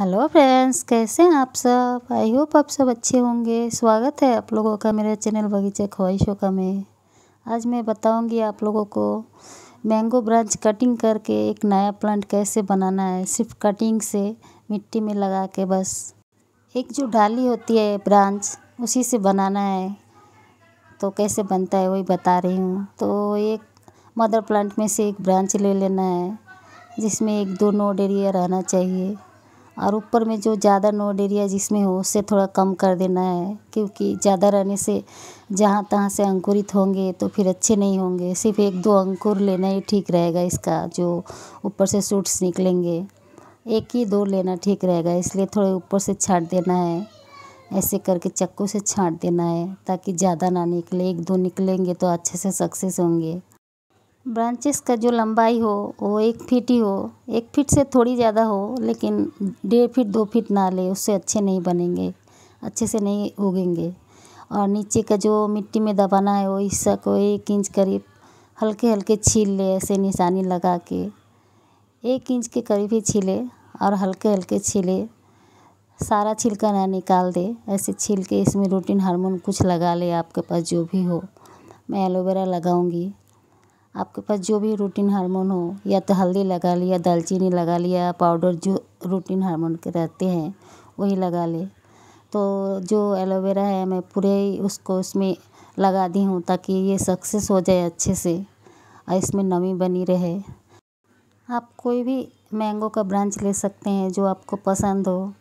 Hello friends, कैसे हैं आप सब? आई होप आप सब अच्छे होंगे। स्वागत है आप लोगों का मेरे चैनल बगीचा ख्वाहिशों का में। आज मैं बताऊँगी आप लोगों को मैंगो ब्रांच कटिंग करके एक नया प्लांट कैसे बनाना है, सिर्फ़ कटिंग से मिट्टी में लगा के बस। एक जो डाली होती है ब्रांच, उसी से बनाना है। तो कैसे बनता है वही बता रही हूँ। तो एक मदर प्लांट में से एक ब्रांच ले लेना है, जिसमें एक दो नोड एरिया रहना चाहिए। और ऊपर में जो ज़्यादा नोड एरिया जिसमें हो, उससे थोड़ा कम कर देना है, क्योंकि ज़्यादा रहने से जहाँ तहाँ से अंकुरित होंगे तो फिर अच्छे नहीं होंगे। सिर्फ़ एक दो अंकुर लेना ही ठीक रहेगा इसका, जो ऊपर से सूट्स निकलेंगे। एक ही दो लेना ठीक रहेगा, इसलिए थोड़े ऊपर से छाट देना है। ऐसे करके चक्कू से छाट देना है, ताकि ज़्यादा ना निकले। एक दो निकलेंगे तो अच्छे से सक्सेस होंगे। ब्रांचेस का जो लंबाई हो, वो एक फीट ही हो। एक फीट से थोड़ी ज़्यादा हो, लेकिन डेढ़ फीट, दो फीट ना ले, उससे अच्छे नहीं बनेंगे, अच्छे से नहीं उगेंगे। और नीचे का जो मिट्टी में दबाना है, वो हिस्सा को एक इंच करीब हल्के हल्के छील ले, ऐसे निशानी लगा के। एक इंच के करीब ही छीले और हल्के हल्के छीले। सारा छिलका ना निकाल दे, ऐसे छील के इसमें रूटीन हार्मोन कुछ लगा ले, आपके पास जो भी हो। मैं एलोवेरा लगाऊँगी। आपके पास जो भी रूटीन हार्मोन हो, या तो हल्दी लगा लिया, दालचीनी लगा लिया पाउडर जो रूटीन हार्मोन के रहते हैं, वही लगा ले। तो जो एलोवेरा है, मैं पूरे उसको उसमें लगा दी हूँ ताकि ये सक्सेस हो जाए अच्छे से, और इसमें नमी बनी रहे। आप कोई भी मैंगो का ब्रांच ले सकते हैं जो आपको पसंद हो।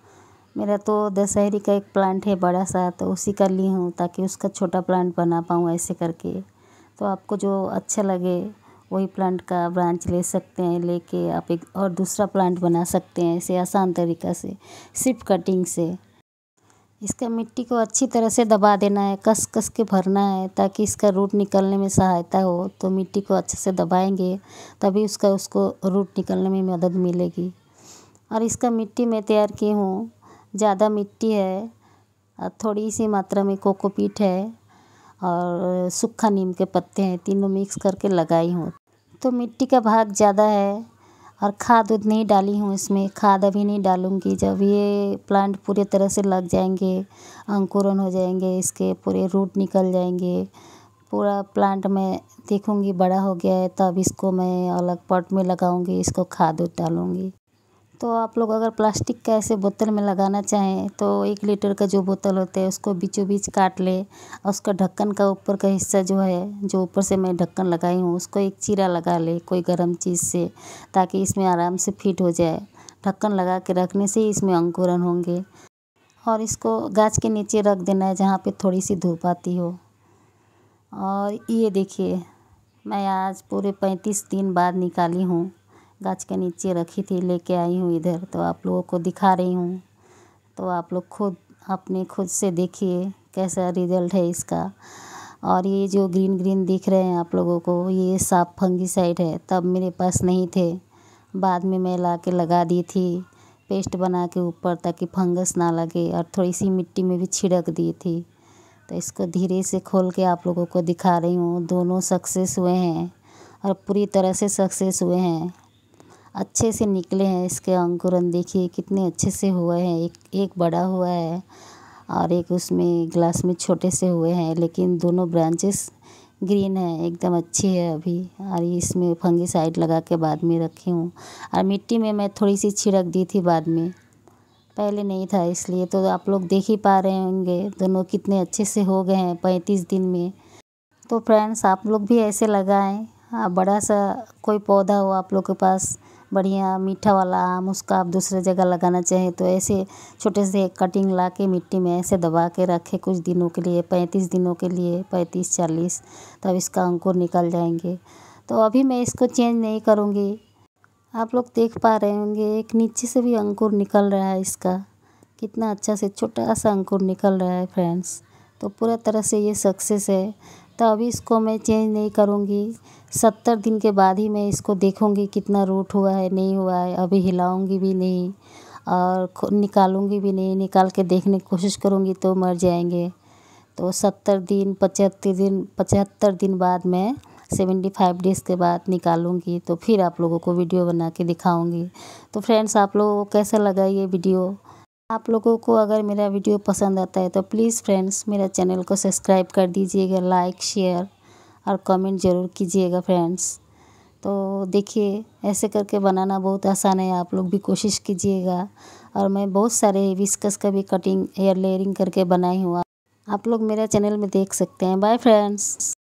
मेरा तो दशहरी का एक प्लांट है बड़ा सा तो उसी का ली हूँ ताकि उसका छोटा प्लांट बना पाऊँ ऐसे करके। तो आपको जो अच्छा लगे, वही प्लांट का ब्रांच ले सकते हैं, लेके आप एक और दूसरा प्लांट बना सकते हैं ऐसे आसान तरीक़ा से सिर्फ़ कटिंग से। इसका मिट्टी को अच्छी तरह से दबा देना है कस कस के भरना है, ताकि इसका रूट निकलने में सहायता हो तो मिट्टी को अच्छे से दबाएँगे, तभी उसका, उसको रूट निकलने में मदद मिलेगी। और इसका मिट्टी मैं तैयार की हूँ, ज़्यादा मिट्टी है थोड़ी सी मात्रा में कोकोपीट है और सूखा नीम के पत्ते हैं, तीनों मिक्स करके लगाई हूँ। तो मिट्टी का भाग ज़्यादा है और खाद उद नहीं डाली हूँ इसमें। खाद अभी नहीं डालूँगी, जब ये प्लांट पूरे तरह से लग जाएँगे अंकुरन हो जाएँगे, इसके पूरे रूट निकल जाएँगे, पूरा प्लांट मैं देखूँगी बड़ा हो गया है, तब इसको मैं अलग पॉट में लगाऊँगी, इसको खाद उद डालूँगी। तो आप लोग अगर प्लास्टिक का ऐसे बोतल में लगाना चाहें तो एक लीटर का जो बोतल होता है, उसको बीचों बीच काट ले और उसका ढक्कन का ऊपर का हिस्सा जो है, जो ऊपर से मैं ढक्कन लगाई हूँ, उसको एक चीरा लगा ले कोई गर्म चीज़ से, ताकि इसमें आराम से फिट हो जाए। ढक्कन लगा के रखने से ही इसमें अंकुरन होंगे। और इसको गाछ के नीचे रख देना है, जहाँ पे थोड़ी सी धूप आती हो। और ये देखिए, मैं आज पूरे पैंतीस दिन बाद निकाली हूँ। गाछ के नीचे रखी थी, लेके आई हूँ इधर। तो आप लोगों को दिखा रही हूँ। तो आप लोग खुद अपने खुद से देखिए कैसा रिज़ल्ट है इसका। और ये जो ग्रीन ग्रीन दिख रहे हैं आप लोगों को, ये साफ़ फंगीसाइड है। तब मेरे पास नहीं थे। बाद में मैं ला के लगा दी थी, पेस्ट बना के ऊपर ताकि फंगस ना लगे और थोड़ी सी मिट्टी में भी छिड़क दी थी। तो इसको धीरे से खोल के आप लोगों को दिखा रही हूँ। दोनों सक्सेस हुए हैं और पूरी तरह से सक्सेस हुए हैं। अच्छे से निकले हैं इसके अंकुरन देखिए कितने अच्छे से हुए हैं। एक एक बड़ा हुआ है और एक उसमें ग्लास में छोटे से हुए हैं, लेकिन दोनों ब्रांचेस ग्रीन है, एकदम अच्छी है अभी। और इसमें फंगी साइड लगा के बाद में रखी हूँ। और मिट्टी में मैं थोड़ी सी छिड़क दी थी बाद में। पहले नहीं था, इसलिए तो आप लोग देख ही पा रहे होंगे दोनों कितने अच्छे से हो गए हैं पैंतीस दिन में। तो फ्रेंड्स आप लोग भी ऐसे लगाएँ। बड़ा सा कोई पौधा हो आप लोग के पास बढ़िया मीठा वाला आम उसका आप दूसरे जगह लगाना चाहें तो ऐसे छोटे से कटिंग ला के मिट्टी में ऐसे दबा के रखें कुछ दिनों के लिए, पैंतीस दिनों के लिए, पैंतीस, चालीस, तब इसका अंकुर निकल जाएँगे। तो अभी मैं इसको चेंज नहीं करूँगी। आप लोग देख पा रहे होंगे, एक नीचे से भी अंकुर निकल रहा है इसका। कितना अच्छा से छोटा सा अंकुर निकल रहा है फ्रेंड्स तो पूरा तरह से ये सक्सेस है। तो अभी इसको मैं चेंज नहीं करूँगी। सत्तर दिन के बाद ही मैं इसको देखूँगी कितना रूट हुआ है, नहीं हुआ है, अभी हिलाऊँगी भी नहीं और निकालूँगी भी नहीं, निकाल के देखने की कोशिश करूँगी तो मर जाएँगे। तो सत्तर दिन, पचहत्तर दिन पचहत्तर दिन बाद मैं सेवेंटी फाइव डेज़ के बाद निकालूँगी तो फिर आप लोगों को वीडियो बना के दिखाऊँगी। तो फ्रेंड्स, आप लोगों को कैसा लगा ये वीडियो? आप लोगों को अगर मेरा वीडियो पसंद आता है तो प्लीज़ फ्रेंड्स मेरा चैनल को सब्सक्राइब कर दीजिएगा, लाइक, शेयर और कमेंट ज़रूर कीजिएगा फ्रेंड्स। तो देखिए, ऐसे करके बनाना बहुत आसान है, आप लोग भी कोशिश कीजिएगा। और मैं बहुत सारे विस्कस का भी कटिंग हेयर लेयरिंग करके बनाई हूँ। आप लोग मेरा चैनल में देख सकते हैं। Bye friends